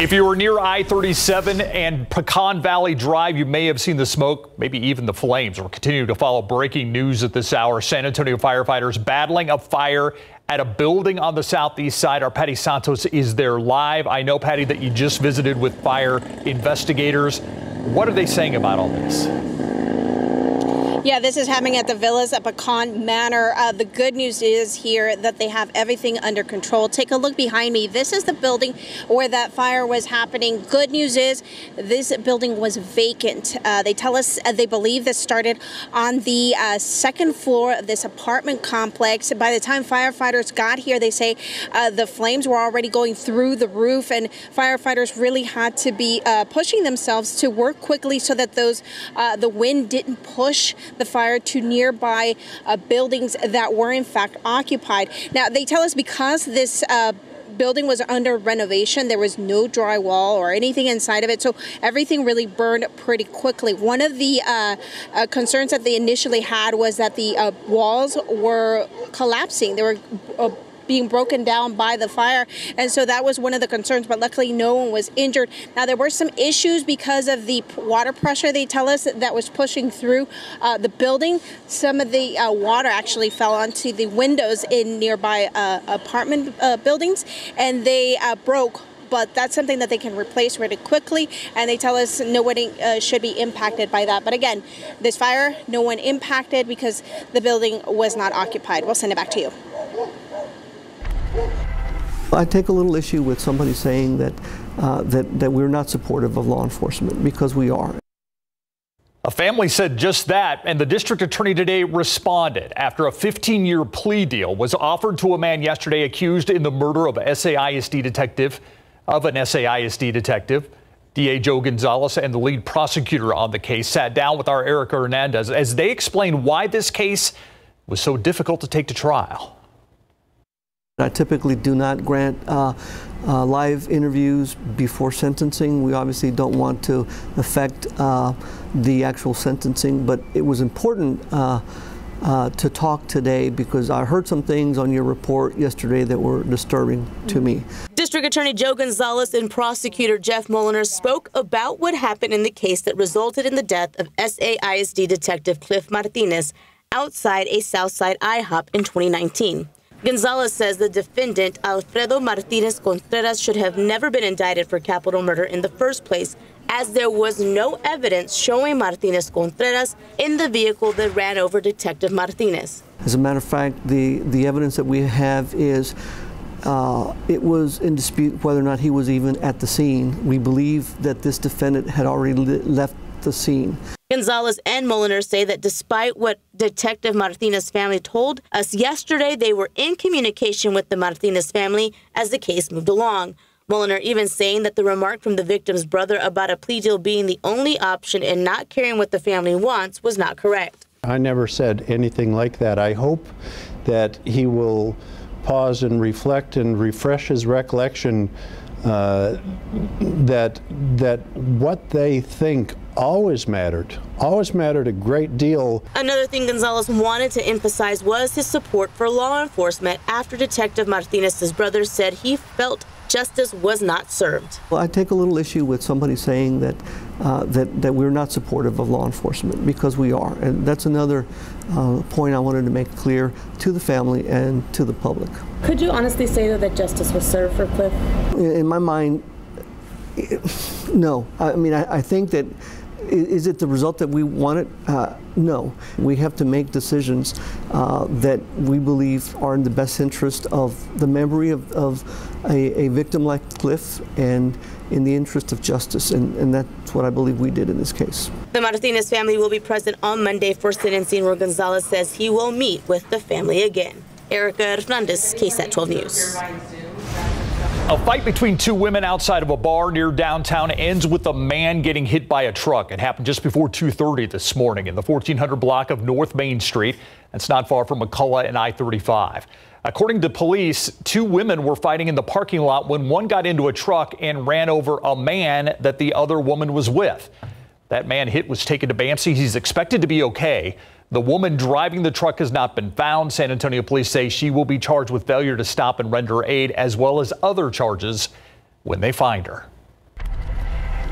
If you were near I 37 and Pecan Valley Drive, you may have seen the smoke, maybe even the flames. We're continuing to follow breaking news at this hour. San Antonio firefighters battling a fire at a building on the southeast side. Our Patty Santos is there live. I know, Patty, that you just visited with fire investigators. What are they saying about all this? Yeah, this is happening at the villas at Pecan Manor. Uh, the good news is here that they have everything under control. Take a look behind me. This is the building where that fire was happening. Good news is this building was vacant. Uh, they tell us uh, they believe this started on the uh, second floor of this apartment complex. By the time firefighters got here, they say uh, the flames were already going through the roof, and firefighters really had to be uh, pushing themselves to work quickly so that those the wind didn't push the fire to nearby uh, buildings that were in fact occupied. Now, they tell us because this uh, building was under renovation. There was no drywall or anything inside of it, so everything really burned pretty quickly. One of the uh, uh, concerns that they initially had was that the uh, walls were collapsing. They were uh, being broken down by the fire. And so that was one of the concerns, but luckily no one was injured. Now, there were some issues because of the water pressure, they tell us, that was pushing through uh, the building. Some of the uh, water actually fell onto the windows in nearby uh, apartment uh, buildings and they uh, broke but that's something that they can replace really quickly. And they tell us nobody uh, should be impacted by that. But again, this fire, no one impacted because the building was not occupied. We'll send it back to you. I take a little issue with somebody saying that, uh, that, that we're not supportive of law enforcement because we are. A family said just that, and the district attorney today responded after a 15 year plea deal was offered to a man yesterday accused in the murder of SAISD detective, of an SAISD detective. DA Joe Gonzalez and the lead prosecutor on the case sat down with our Erica Hernandez as they explained why this case was so difficult to take to trial. I typically do not grant uh, uh, live interviews before sentencing. We obviously don't want to affect uh, the actual sentencing, but it was important uh, uh, to talk today because I heard some things on your report yesterday that were disturbing to me. District Attorney Joe Gonzalez and prosecutor Jeff Moliner spoke about what happened in the case that resulted in the death of SAISD detective Cliff Martinez outside a Southside IHOP in 2019. Gonzalez says the defendant, Alfredo Martinez Contreras, should have never been indicted for capital murder in the first place, as there was no evidence showing Martinez Contreras in the vehicle that ran over Detective Martinez. As a matter of fact, the, the evidence that we have is uh, it was in dispute whether or not he was even at the scene. We believe that this defendant had already left the scene. Gonzalez and Moliner say that despite what Detective Martinez family told us yesterday, they were in communication with the Martinez family as the case moved along. Moliner even saying that the remark from the victim's brother about a plea deal being the only option and not caring what the family wants was not correct. I never said anything like that. I hope that he will pause and reflect and refresh his recollection uh, that that what they think always mattered, always mattered a great deal. Another thing Gonzalez wanted to emphasize was his support for law enforcement after Detective Martinez's brother said he felt justice was not served. Well, I take a little issue with somebody saying that uh, that that we're not supportive of law enforcement because we are, and that's another uh, point I wanted to make clear to the family and to the public. Could you honestly say though that justice was served for Cliff? In my mind, no. I mean, I, I think that is it the result that we wanted? Uh, no. We have to make decisions uh, that we believe are in the best interest of the memory of, of a, a, victim like Cliff and in the interest of justice. And, and, that's what I believe we did in this case. The Martinez family will be present on Monday for sentencing, where Gonzalez says he will meet with the family again. Erica Hernandez, KSAT 12 News. A fight between two women outside of a bar near downtown ends with a man getting hit by a truck. It happened just before 2:30 this morning in the 1400 block of North Main Street. That's not far from McCullough and I-35. According to police, two women were fighting in the parking lot when one got into a truck and ran over a man that the other woman was with. That man hit was taken to BAMC. He's expected to be okay. The woman driving the truck has not been found. San Antonio police say she will be charged with failure to stop and render aid, as well as other charges when they find her.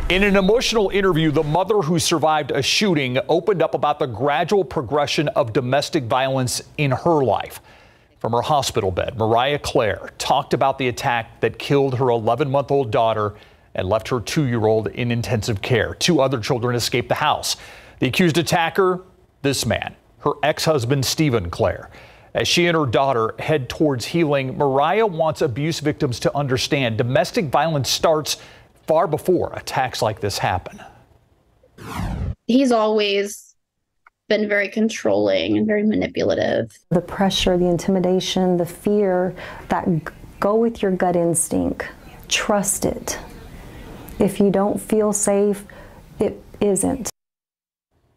In an emotional interview, the mother who survived a shooting opened up about the gradual progression of domestic violence in her life. From her hospital bed, Mariah Claire talked about the attack that killed her 11 month old daughter and left her two year old in intensive care. Two other children escaped the house. The accused attacker, this man, her ex husband, Stephen Claire. As she and her daughter head towards healing, Mariah wants abuse victims to understand domestic violence starts far before attacks like this happen. He's always been very controlling and very manipulative. The pressure, the intimidation, the fear that go with your gut instinct. Trust it. If you don't feel safe, it isn't.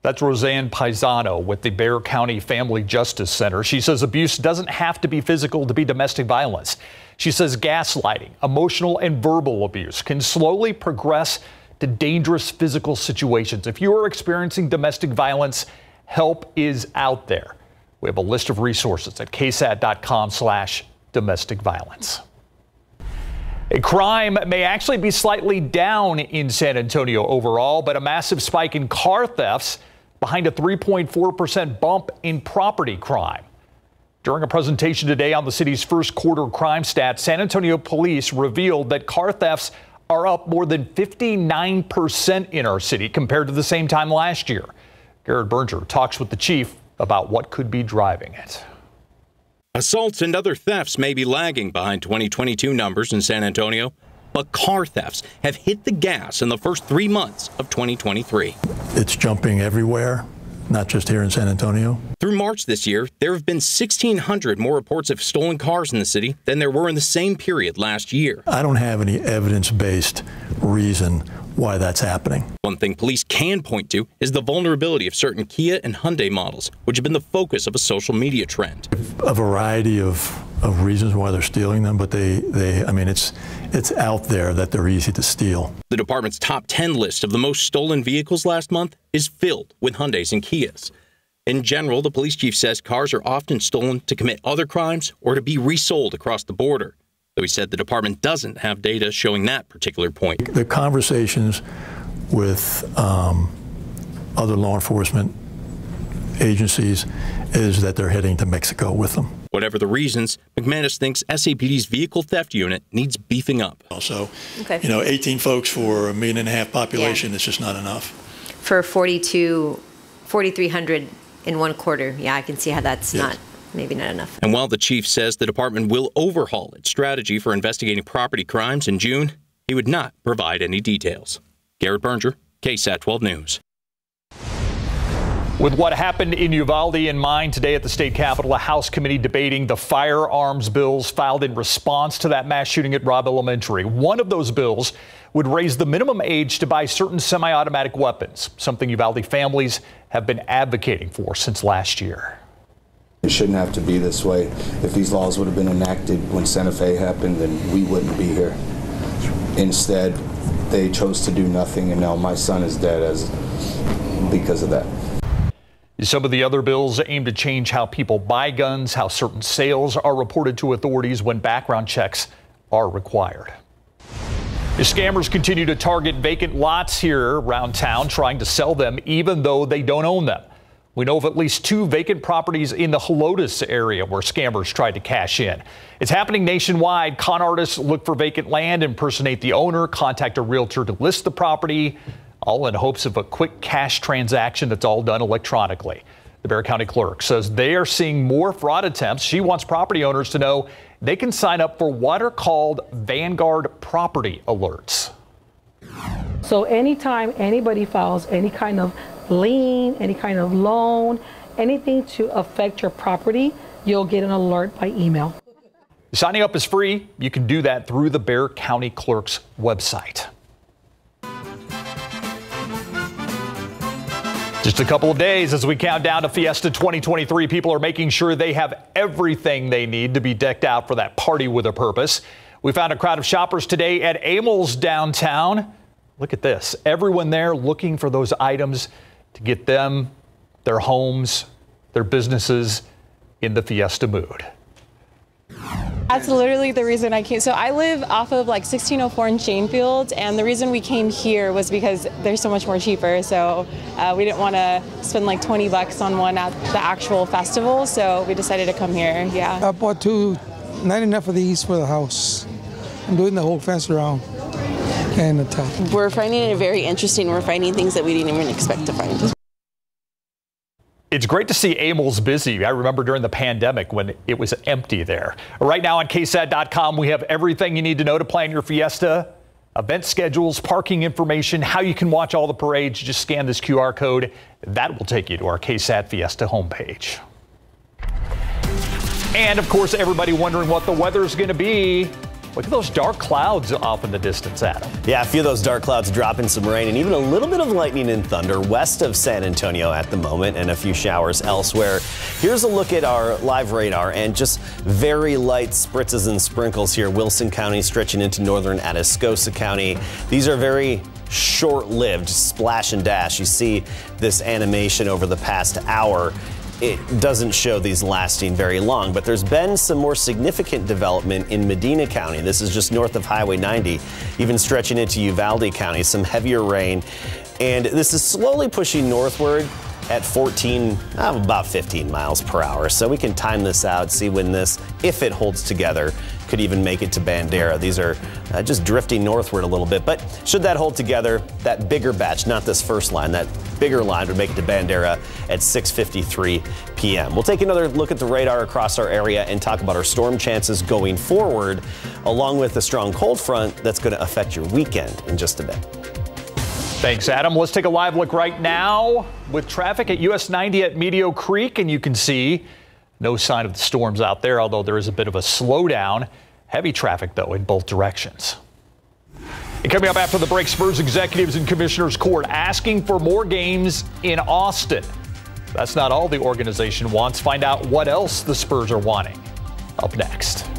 That's Roseanne Paisano with the Bexar County Family Justice Center. She says abuse doesn't have to be physical to be domestic violence. She says gaslighting, emotional and verbal abuse can slowly progress to dangerous physical situations. If you are experiencing domestic violence, help is out there. We have a list of resources at ksat.com slash domestic violence. A crime may actually be slightly down in San Antonio overall, but a massive spike in car thefts behind a 3.4% bump in property crime. During a presentation today on the city's first quarter crime stats, San Antonio police revealed that car thefts are up more than 59% in our city compared to the same time last year. Garrett Berger talks with the chief about what could be driving it. Assaults and other thefts may be lagging behind 2022 numbers in San Antonio, but car thefts have hit the gas in the first three months of 2023. It's jumping everywhere not just here in San Antonio. Through March this year, there have been 1,600 more reports of stolen cars in the city than there were in the same period last year. I don't have any evidence based reason why that's happening. One thing police can point to is the vulnerability of certain Kia and Hyundai models, which have been the focus of a social media trend. A variety of, of reasons why they're stealing them, but they, they I mean, it's, it's out there that they're easy to steal. The department's top 10 list of the most stolen vehicles last month is filled with Hyundais and Kias. In general, the police chief says cars are often stolen to commit other crimes or to be resold across the border though he said the department doesn't have data showing that particular point. The conversations with um, other law enforcement agencies is that they're heading to Mexico with them. Whatever the reasons, McManus thinks SAPD's vehicle theft unit needs beefing up. Also, okay. you know, 18 folks for a million and a half population yeah. is just not enough. For 42, 4,300 in one quarter, yeah, I can see how that's yes. not maybe not enough. And while the chief says the department will overhaul its strategy for investigating property crimes in June, he would not provide any details. Garrett Berger, KSAT 12 News. With what happened in Uvalde in mind today at the state capitol, a House committee debating the firearms bills filed in response to that mass shooting at Robb Elementary. One of those bills would raise the minimum age to buy certain semi automatic weapons, something Uvalde families have been advocating for since last year. It shouldn't have to be this way. If these laws would have been enacted when Santa Fe happened, then we wouldn't be here. Instead, they chose to do nothing, and now my son is dead as because of that. Some of the other bills aim to change how people buy guns, how certain sales are reported to authorities when background checks are required. The scammers continue to target vacant lots here around town, trying to sell them even though they don't own them. We know of at least two vacant properties in the Helotes area where scammers tried to cash in. It's happening nationwide. Con artists look for vacant land, impersonate the owner, contact a realtor to list the property, all in hopes of a quick cash transaction that's all done electronically. The Bexar County clerk says they are seeing more fraud attempts. She wants property owners to know they can sign up for what are called Vanguard property alerts. So anytime anybody files any kind of lien, any kind of loan, anything to affect your property, you'll get an alert by email. Signing up is free. You can do that through the Bexar County Clerk's website. Just a couple of days as we count down to Fiesta 2023, people are making sure they have everything they need to be decked out for that party with a purpose. We found a crowd of shoppers today at Amels downtown. Look at this. Everyone there looking for those items to get them, their homes, their businesses in the fiesta mood. That's literally the reason I came. So I live off of like 1604 in Shanefield, and the reason we came here was because they're so much more cheaper. So uh, we didn't want to spend like 20 bucks on one at the actual festival, so we decided to come here. Yeah. I bought two, not enough of these for the house. I'm doing the whole fence around and the top. We're finding it very interesting. We're finding things that we didn't even expect to find. It's great to see Amels busy. I remember during the pandemic when it was empty there. Right now on KSAT.com, we have everything you need to know to plan your fiesta, event schedules, parking information, how you can watch all the parades. Just scan this QR code. That will take you to our KSAT Fiesta homepage. And of course, everybody wondering what the weather is going to be. Look at those dark clouds off in the distance, Adam. Yeah, a few of those dark clouds dropping some rain and even a little bit of lightning and thunder west of San Antonio at the moment and a few showers elsewhere. Here's a look at our live radar and just very light spritzes and sprinkles here. Wilson County stretching into northern Atascosa County. These are very short lived splash and dash. You see this animation over the past hour it doesn't show these lasting very long, but there's been some more significant development in Medina County. This is just north of Highway 90, even stretching into Uvalde County, some heavier rain. And this is slowly pushing northward at 14, uh, about 15 miles per hour. So we can time this out, see when this, if it holds together, could even make it to Bandera. These are uh, just drifting northward a little bit. But should that hold together, that bigger batch, not this first line, that bigger line would make it to Bandera at 6:53 p.m. We'll take another look at the radar across our area and talk about our storm chances going forward, along with the strong cold front that's going to affect your weekend in just a bit. Thanks, Adam. Let's take a live look right now with traffic at US 90 at Medio Creek, and you can see no sign of the storms out there, although there is a bit of a slowdown. Heavy traffic, though, in both directions. And coming up after the break, Spurs executives and commissioners court asking for more games in Austin. That's not all the organization wants. Find out what else the Spurs are wanting. Up next.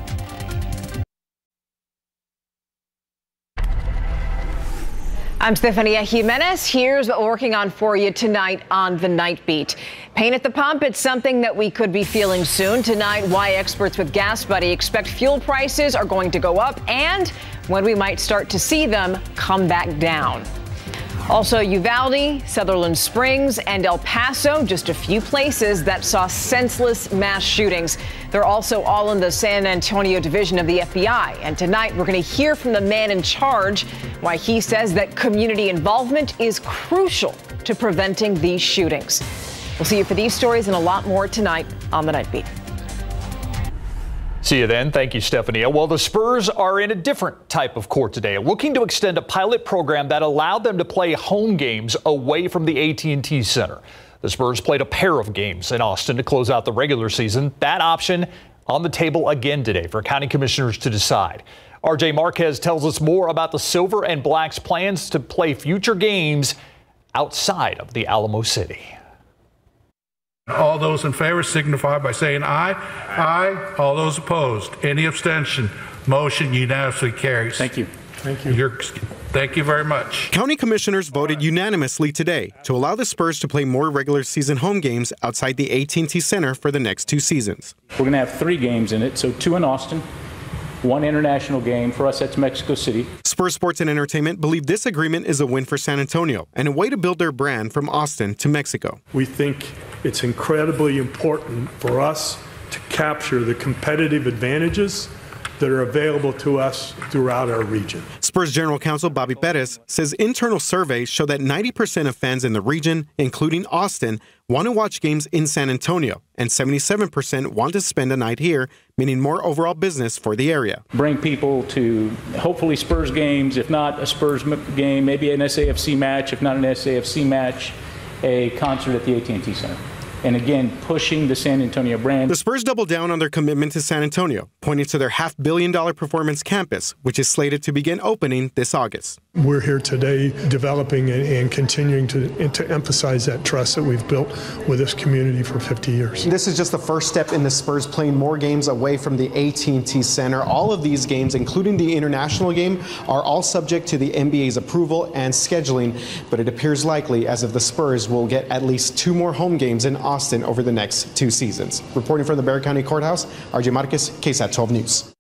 I'm Stefania Jimenez. Here's what we're working on for you tonight on the Night Beat. Pain at the pump, it's something that we could be feeling soon. Tonight, why experts with Gas Buddy expect fuel prices are going to go up and when we might start to see them come back down. Also, Uvalde, Sutherland Springs, and El Paso, just a few places that saw senseless mass shootings. They're also all in the San Antonio division of the FBI. And tonight, we're going to hear from the man in charge why he says that community involvement is crucial to preventing these shootings. We'll see you for these stories and a lot more tonight on the Night Beat. See you then. Thank you, Stephanie. Well, the Spurs are in a different type of court today, looking to extend a pilot program that allowed them to play home games away from the AT&T Center. The Spurs played a pair of games in Austin to close out the regular season. That option on the table again today for county commissioners to decide. RJ Marquez tells us more about the Silver and Black's plans to play future games outside of the Alamo City. All those in favor signify by saying aye. Aye. All those opposed. Any abstention? Motion unanimously carries. Thank you. Thank you. You're, thank you very much. County commissioners voted unanimously today to allow the Spurs to play more regular season home games outside the AT&T Center for the next two seasons. We're going to have three games in it, so two in Austin, one international game. For us, that's Mexico City. Spurs Sports and Entertainment believe this agreement is a win for San Antonio and a way to build their brand from Austin to Mexico. We think it's incredibly important for us to capture the competitive advantages that are available to us throughout our region. Spurs General Counsel Bobby Perez says internal surveys show that 90% of fans in the region, including Austin, want to watch games in San Antonio, and 77% want to spend a night here, meaning more overall business for the area. Bring people to hopefully Spurs games, if not a Spurs game, maybe an SAFC match, if not an SAFC match, a concert at the AT&T Center and again, pushing the San Antonio brand. The Spurs doubled down on their commitment to San Antonio, pointing to their half billion dollar performance campus, which is slated to begin opening this August. We're here today developing and continuing to, to emphasize that trust that we've built with this community for 50 years. This is just the first step in the Spurs playing more games away from the AT&T Center. All of these games, including the international game, are all subject to the NBA's approval and scheduling, but it appears likely as if the Spurs will get at least two more home games in Austin over the next two seasons. Reporting from the Bexar County Courthouse, RJ Marquez, KSAT 12 News.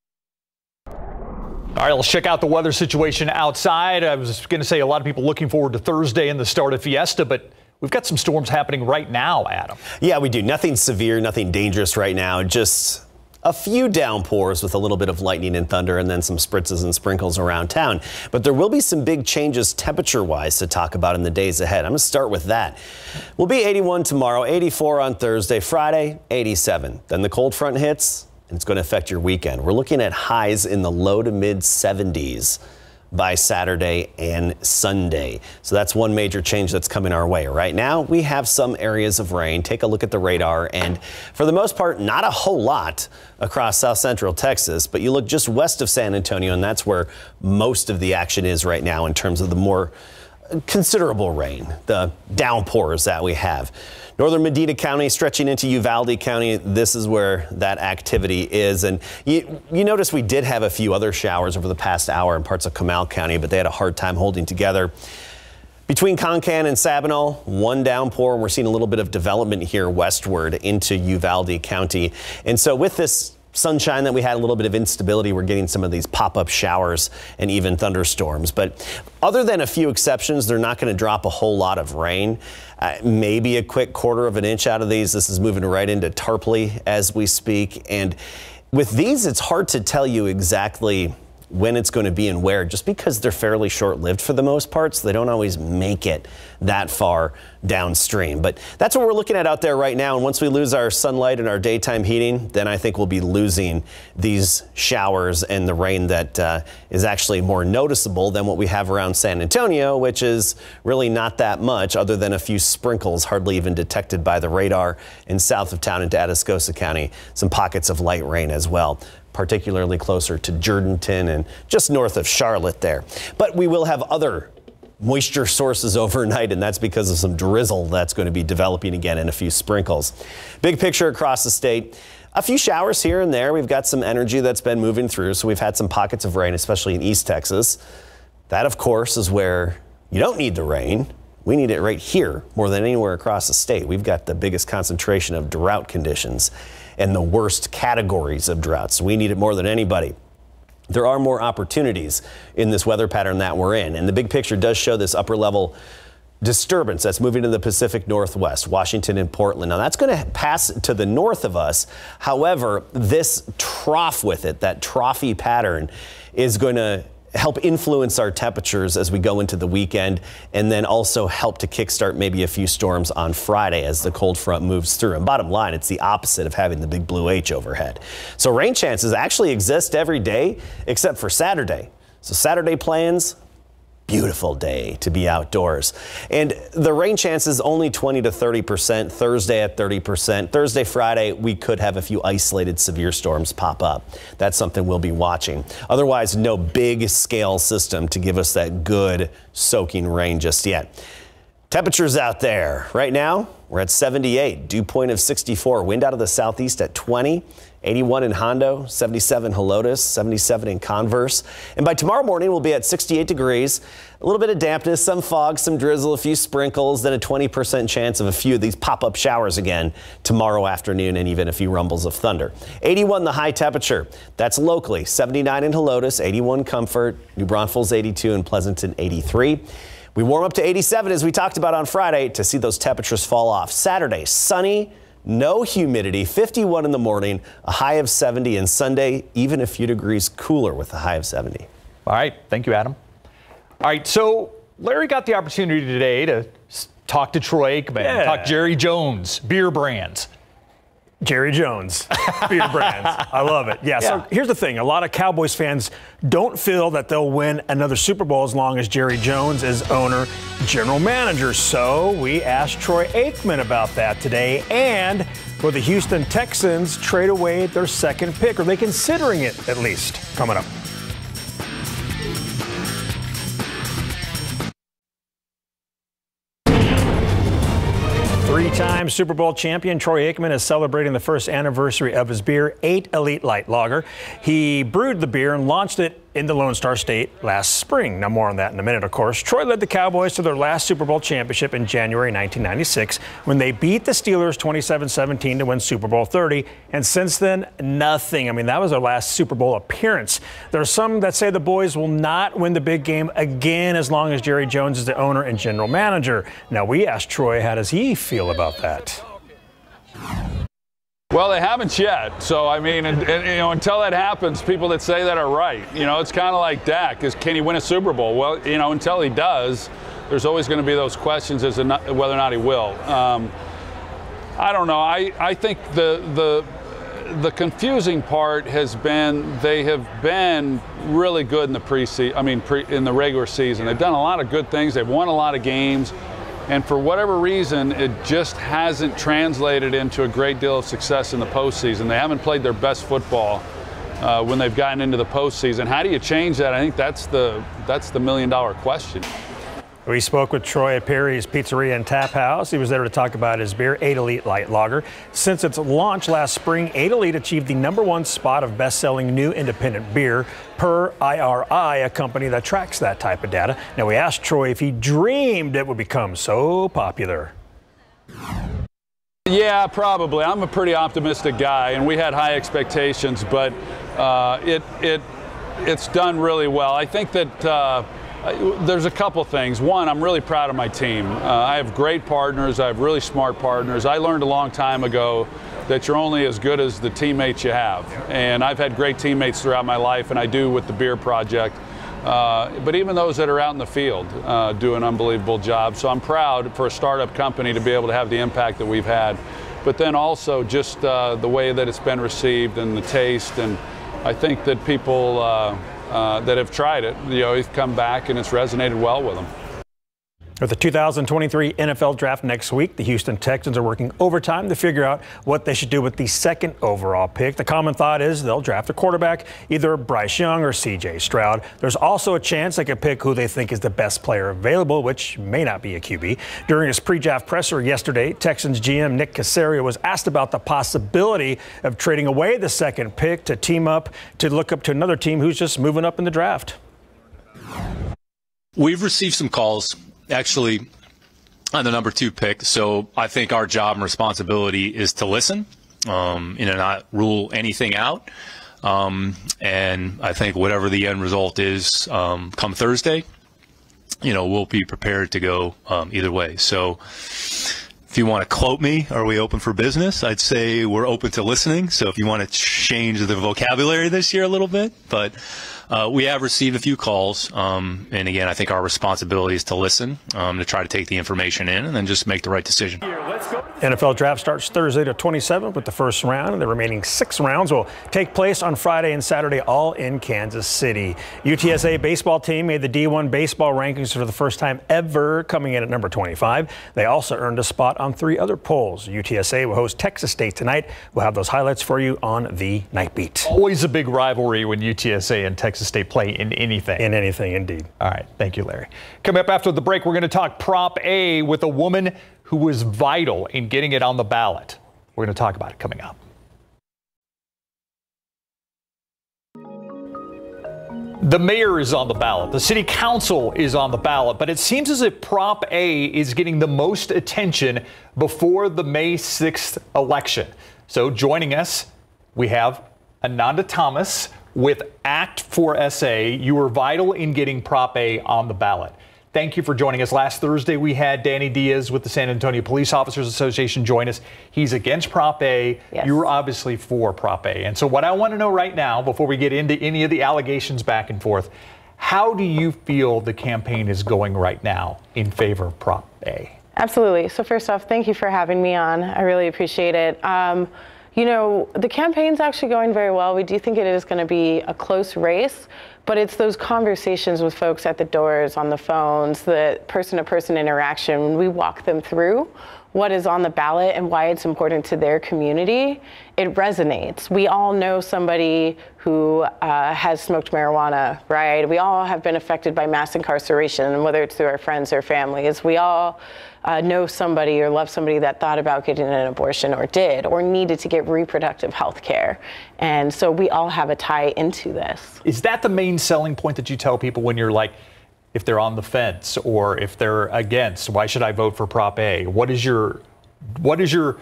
All right, let's check out the weather situation outside. I was going to say a lot of people looking forward to Thursday and the start of Fiesta, but we've got some storms happening right now, Adam. Yeah, we do. Nothing severe, nothing dangerous right now. Just a few downpours with a little bit of lightning and thunder and then some spritzes and sprinkles around town. But there will be some big changes temperature wise to talk about in the days ahead. I'm going to start with that. We'll be 81 tomorrow, 84 on Thursday, Friday, 87. Then the cold front hits and it's going to affect your weekend. We're looking at highs in the low to mid 70s by Saturday and Sunday. So that's one major change that's coming our way. Right now, we have some areas of rain. Take a look at the radar, and for the most part, not a whole lot across south central Texas, but you look just west of San Antonio, and that's where most of the action is right now in terms of the more considerable rain, the downpours that we have. Northern Medina County stretching into Uvalde County. This is where that activity is. And you, you notice we did have a few other showers over the past hour in parts of Comal County, but they had a hard time holding together. Between Concan and Sabinal, one downpour, we're seeing a little bit of development here westward into Uvalde County. And so with this sunshine that we had a little bit of instability. We're getting some of these pop-up showers and even thunderstorms. But other than a few exceptions, they're not going to drop a whole lot of rain. Uh, maybe a quick quarter of an inch out of these. This is moving right into Tarpley as we speak. And with these, it's hard to tell you exactly when it's going to be and where, just because they're fairly short lived for the most part, so they don't always make it that far downstream. But that's what we're looking at out there right now. And once we lose our sunlight and our daytime heating, then I think we'll be losing these showers and the rain that uh, is actually more noticeable than what we have around San Antonio, which is really not that much other than a few sprinkles, hardly even detected by the radar in south of town into Atascosa County. Some pockets of light rain as well particularly closer to Jourdanton and just north of Charlotte there. But we will have other moisture sources overnight, and that's because of some drizzle that's going to be developing again and a few sprinkles. Big picture across the state. A few showers here and there. We've got some energy that's been moving through, so we've had some pockets of rain, especially in East Texas. That, of course, is where you don't need the rain. We need it right here more than anywhere across the state. We've got the biggest concentration of drought conditions and the worst categories of droughts. We need it more than anybody. There are more opportunities in this weather pattern that we're in, and the big picture does show this upper level disturbance that's moving to the Pacific Northwest, Washington and Portland. Now that's going to pass to the north of us. However, this trough with it, that trophy pattern, is going to help influence our temperatures as we go into the weekend and then also help to kickstart maybe a few storms on Friday as the cold front moves through. And bottom line, it's the opposite of having the big blue H overhead. So rain chances actually exist every day except for Saturday. So Saturday plans, beautiful day to be outdoors. And the rain chances only 20 to 30%, Thursday at 30%. Thursday, Friday, we could have a few isolated severe storms pop up. That's something we'll be watching. Otherwise, no big scale system to give us that good soaking rain just yet. Temperatures out there right now, we're at 78, dew point of 64, wind out of the southeast at 20. 81 in Hondo, 77 Helotes, 77 in Converse. And by tomorrow morning, we'll be at 68 degrees. A little bit of dampness, some fog, some drizzle, a few sprinkles, then a 20% chance of a few of these pop-up showers again tomorrow afternoon and even a few rumbles of thunder. 81 the high temperature. That's locally. 79 in Helotes, 81 Comfort, New Braunfels 82 and Pleasanton 83. We warm up to 87 as we talked about on Friday to see those temperatures fall off. Saturday, sunny, no humidity, 51 in the morning, a high of 70, and Sunday, even a few degrees cooler with a high of 70. All right. Thank you, Adam. All right. So Larry got the opportunity today to talk to Troy Aikman, yeah. talk Jerry Jones, beer brands. Jerry Jones, beer brands. I love it. Yeah, yeah, So here's the thing: a lot of Cowboys fans don't feel that they'll win another Super Bowl as long as Jerry Jones is owner, general manager. So we asked Troy Aikman about that today, and will the Houston Texans trade away their second pick? Are they considering it at least? Coming up. Three-time Super Bowl champion Troy Aikman is celebrating the first anniversary of his beer, 8 Elite Light Lager. He brewed the beer and launched it in the Lone Star State last spring. Now, more on that in a minute, of course. Troy led the Cowboys to their last Super Bowl championship in January 1996 when they beat the Steelers 27 17 to win Super Bowl 30. And since then, nothing. I mean, that was their last Super Bowl appearance. There are some that say the boys will not win the big game again as long as Jerry Jones is the owner and general manager. Now, we asked Troy, how does he feel about that? Well, they haven't yet. So I mean, and, and, you know, until that happens, people that say that are right. You know, it's kind of like Dak: is can he win a Super Bowl? Well, you know, until he does, there's always going to be those questions as to not, whether or not he will. Um, I don't know. I, I think the the the confusing part has been they have been really good in the preseason. I mean, pre, in the regular season, they've done a lot of good things. They've won a lot of games. And for whatever reason, it just hasn't translated into a great deal of success in the postseason. They haven't played their best football uh, when they've gotten into the postseason. How do you change that? I think that's the that's the million dollar question. We spoke with Troy at Perry's Pizzeria and Tap House. He was there to talk about his beer, 8 Elite Light Lager. Since its launch last spring, 8 Elite achieved the number one spot of best-selling new independent beer per IRI, a company that tracks that type of data. Now, we asked Troy if he dreamed it would become so popular. Yeah, probably. I'm a pretty optimistic guy, and we had high expectations, but uh, it, it, it's done really well. I think that uh, there's a couple things. One, I'm really proud of my team. Uh, I have great partners. I have really smart partners. I learned a long time ago that you're only as good as the teammates you have. And I've had great teammates throughout my life, and I do with the Beer Project. Uh, but even those that are out in the field uh, do an unbelievable job. So I'm proud for a startup company to be able to have the impact that we've had. But then also just uh, the way that it's been received and the taste. And I think that people uh, that have tried it, you know, have come back and it's resonated well with them. With the 2023 NFL draft next week, the Houston Texans are working overtime to figure out what they should do with the second overall pick. The common thought is they'll draft a quarterback, either Bryce Young or CJ Stroud. There's also a chance they could pick who they think is the best player available, which may not be a QB. During his pre-draft presser yesterday, Texans GM Nick Caserio was asked about the possibility of trading away the second pick to team up to look up to another team who's just moving up in the draft. We've received some calls actually on the number two pick. So I think our job and responsibility is to listen, um, know, not rule anything out. Um, and I think whatever the end result is, um, come Thursday, you know, we'll be prepared to go um, either way. So if you want to quote me, are we open for business? I'd say we're open to listening. So if you want to change the vocabulary this year a little bit, but uh, we have received a few calls, um, and again, I think our responsibility is to listen, um, to try to take the information in, and then just make the right decision. NFL draft starts Thursday to 27th with the first round, and the remaining six rounds will take place on Friday and Saturday, all in Kansas City. UTSA baseball team made the D1 baseball rankings for the first time ever, coming in at number 25. They also earned a spot on three other polls. UTSA will host Texas State tonight. We'll have those highlights for you on the Night Beat. Always a big rivalry when UTSA and Texas State play in anything. In anything, indeed. All right. Thank you, Larry. Coming up after the break, we're going to talk Prop A with a woman who was vital in getting it on the ballot. We're going to talk about it coming up. The mayor is on the ballot. The city council is on the ballot, but it seems as if Prop A is getting the most attention before the May 6th election. So joining us, we have Ananda Thomas with Act for SA. You were vital in getting Prop A on the ballot. Thank you for joining us. Last Thursday, we had Danny Diaz with the San Antonio Police Officers Association join us. He's against Prop A. Yes. You were obviously for Prop A. And so, what I want to know right now, before we get into any of the allegations back and forth, how do you feel the campaign is going right now in favor of Prop A? Absolutely. So, first off, thank you for having me on. I really appreciate it. Um, you know, the campaign's actually going very well. We do think it is going to be a close race, but it's those conversations with folks at the doors, on the phones, the person to person interaction, when we walk them through what is on the ballot and why it's important to their community, it resonates. We all know somebody who uh, has smoked marijuana, right? We all have been affected by mass incarceration, whether it's through our friends or families. We all uh, know somebody or love somebody that thought about getting an abortion or did or needed to get reproductive health care. And so we all have a tie into this. Is that the main selling point that you tell people when you're like, if they're on the fence or if they're against, why should I vote for Prop A? What is your, what is your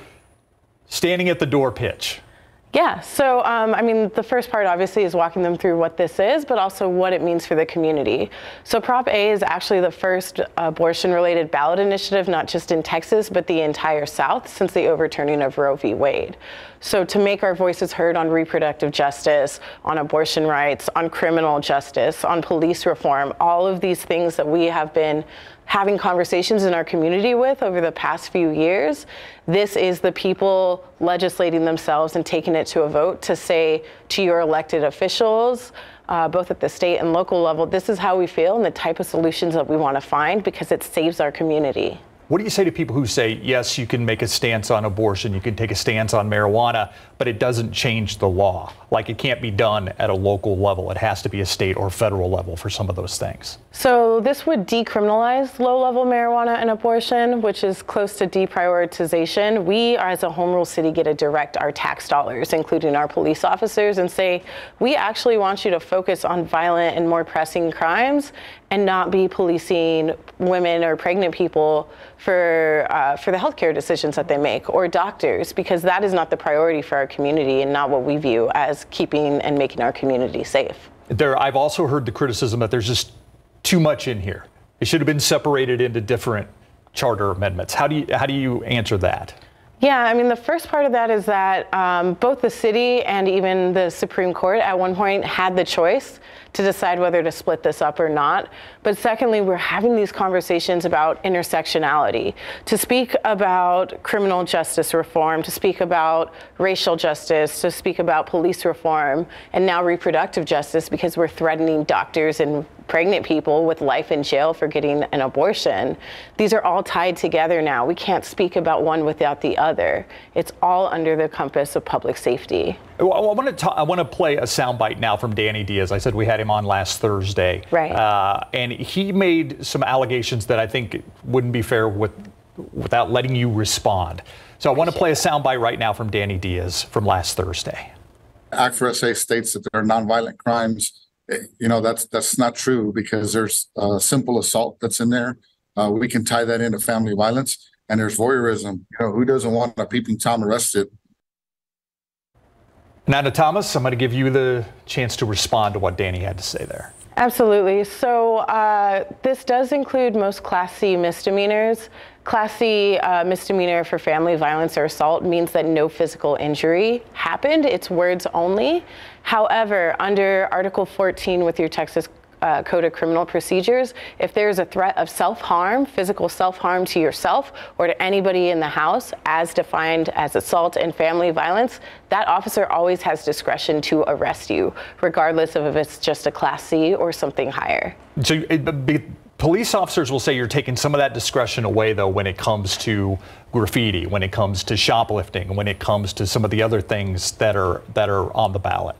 standing at the door pitch? Yeah, so um, I mean, the first part obviously is walking them through what this is, but also what it means for the community. So, Prop A is actually the first abortion related ballot initiative, not just in Texas, but the entire South since the overturning of Roe v. Wade. So, to make our voices heard on reproductive justice, on abortion rights, on criminal justice, on police reform, all of these things that we have been having conversations in our community with over the past few years. This is the people legislating themselves and taking it to a vote to say to your elected officials, uh, both at the state and local level, this is how we feel and the type of solutions that we want to find because it saves our community. What do you say to people who say, yes, you can make a stance on abortion, you can take a stance on marijuana, but it doesn't change the law? Like it can't be done at a local level. It has to be a state or federal level for some of those things. So this would decriminalize low level marijuana and abortion, which is close to deprioritization. We, as a home rule city, get to direct our tax dollars, including our police officers, and say, we actually want you to focus on violent and more pressing crimes and not be policing women or pregnant people for uh, for the healthcare decisions that they make or doctors because that is not the priority for our community and not what we view as keeping and making our community safe. There, I've also heard the criticism that there's just too much in here. It should have been separated into different charter amendments. How do you how do you answer that? Yeah, I mean, the first part of that is that um, both the city and even the Supreme Court at one point had the choice to decide whether to split this up or not. But secondly, we're having these conversations about intersectionality, to speak about criminal justice reform, to speak about racial justice, to speak about police reform, and now reproductive justice because we're threatening doctors and pregnant people with life in jail for getting an abortion. These are all tied together now. We can't speak about one without the other. It's all under the compass of public safety. Well, I want to talk, I want to play a soundbite now from Danny Diaz. I said we had him on last Thursday, right? Uh, and he made some allegations that I think wouldn't be fair with without letting you respond. So I want to play a soundbite right now from Danny Diaz from last Thursday. Act for SA states that there are nonviolent crimes you know that's that's not true because there's uh, simple assault that's in there. Uh, we can tie that into family violence, and there's voyeurism. You know, who doesn't want a peeping tom arrested? Ananda Thomas, I'm going to give you the chance to respond to what Danny had to say there. Absolutely. So uh, this does include most Class C misdemeanors. Class C uh, misdemeanor for family violence or assault means that no physical injury happened. It's words only. However, under Article 14 with your Texas uh, Code of Criminal Procedures, if there's a threat of self harm, physical self harm to yourself or to anybody in the house, as defined as assault and family violence, that officer always has discretion to arrest you, regardless of if it's just a Class C or something higher. So, it, police officers will say you're taking some of that discretion away, though, when it comes to graffiti, when it comes to shoplifting, when it comes to some of the other things that are that are on the ballot.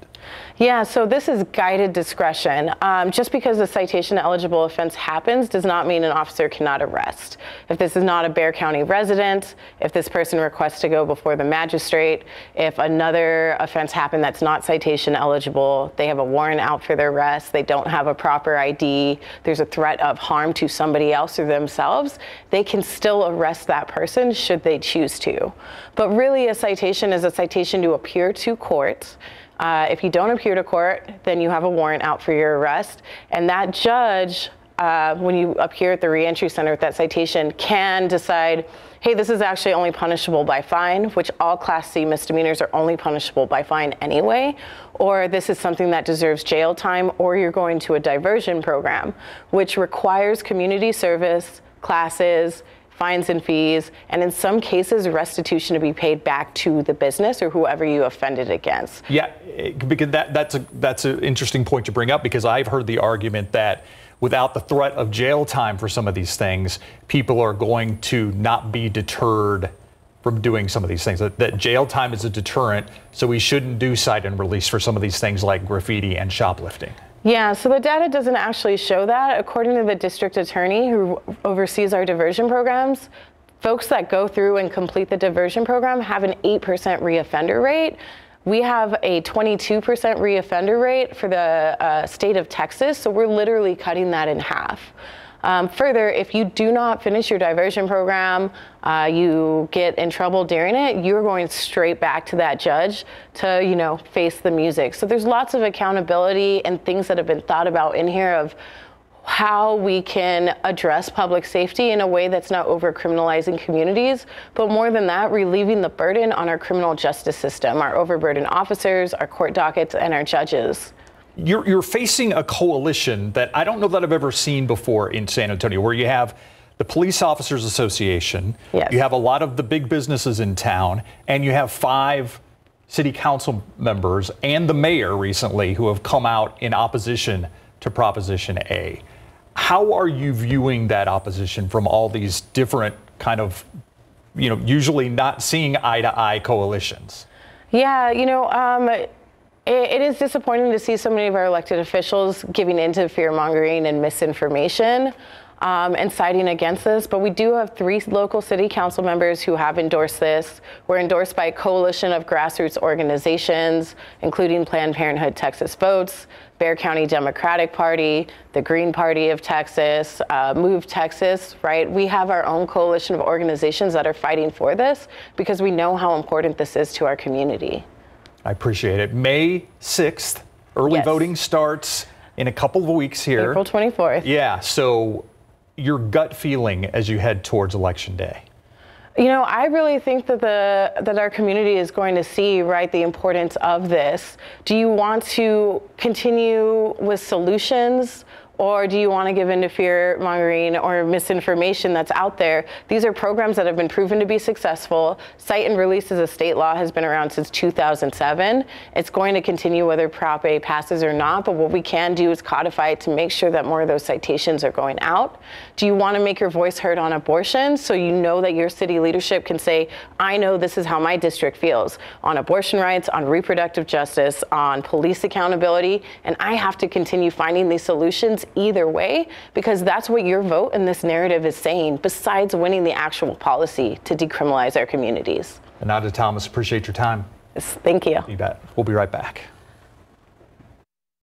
Yeah, so this is guided discretion. Um, just because a citation eligible offense happens does not mean an officer cannot arrest. If this is not a Bexar County resident, if this person requests to go before the magistrate, if another offense happened that's not citation eligible, they have a warrant out for their arrest, they don't have a proper ID, there's a threat of harm to somebody else or themselves, they can still arrest that person should they choose to. But really, a citation is a citation to appear to court. Uh, if you don't appear to court, then you have a warrant out for your arrest. And that judge, uh, when you appear at the reentry center with that citation, can decide, hey, this is actually only punishable by fine, which all Class C misdemeanors are only punishable by fine anyway, or this is something that deserves jail time, or you're going to a diversion program, which requires community service, classes, fines and fees, and in some cases, restitution to be paid back to the business or whoever you offended against. Yeah, because that, that's a, that's an interesting point to bring up because I've heard the argument that without the threat of jail time for some of these things, people are going to not be deterred from doing some of these things. That, that, jail time is a deterrent, so we shouldn't do cite and release for some of these things like graffiti and shoplifting. Yeah, so the data doesn't actually show that. According to the district attorney who oversees our diversion programs, folks that go through and complete the diversion program have an 8% reoffender rate. We have a 22% reoffender rate for the uh, state of Texas, so we're literally cutting that in half. Um, further, if you do not finish your diversion program, uh, you get in trouble during it, you're going straight back to that judge to, you know, face the music. So there's lots of accountability and things that have been thought about in here of how we can address public safety in a way that's not over criminalizing communities, but more than that, relieving the burden on our criminal justice system, our overburdened officers, our court dockets, and our judges. You're, you're facing a coalition that I don't know that I've ever seen before in San Antonio, where you have the Police Officers Association, yes. you have a lot of the big businesses in town, and you have five city council members and the mayor recently who have come out in opposition to Proposition A. How are you viewing that opposition from all these different kind of, you know, usually not seeing eye to eye coalitions? Yeah, you know, um, it, is disappointing to see so many of our elected officials giving into fear mongering and misinformation. Um, and siding against this, but we do have three local city council members who have endorsed this. We're endorsed by a coalition of grassroots organizations, including Planned Parenthood Texas Votes, Bexar County Democratic Party, the Green Party of Texas, uh, Move Texas, right? We have our own coalition of organizations that are fighting for this because we know how important this is to our community. I appreciate it. May 6th, early Yes. voting starts in a couple of weeks here. April 24th. Yeah, so your gut feeling as you head towards election day. You know, I really think that the that our community is going to see right the importance of this. Do you want to continue with solutions or do you want to give in to fear mongering or misinformation that's out there? These are programs that have been proven to be successful. Cite and release as a state law has been around since 2007. It's going to continue whether Prop A passes or not, but what we can do is codify it to make sure that more of those citations are going out. Do you want to make your voice heard on abortion so you know that your city leadership can say, I know this is how my district feels on abortion rights, on reproductive justice, on police accountability, and I have to continue finding these solutions either way because that's what your vote in this narrative is saying, besides winning the actual policy to decriminalize our communities. Ananda Thomas, appreciate your time. Yes, thank you. You bet. We'll be right back.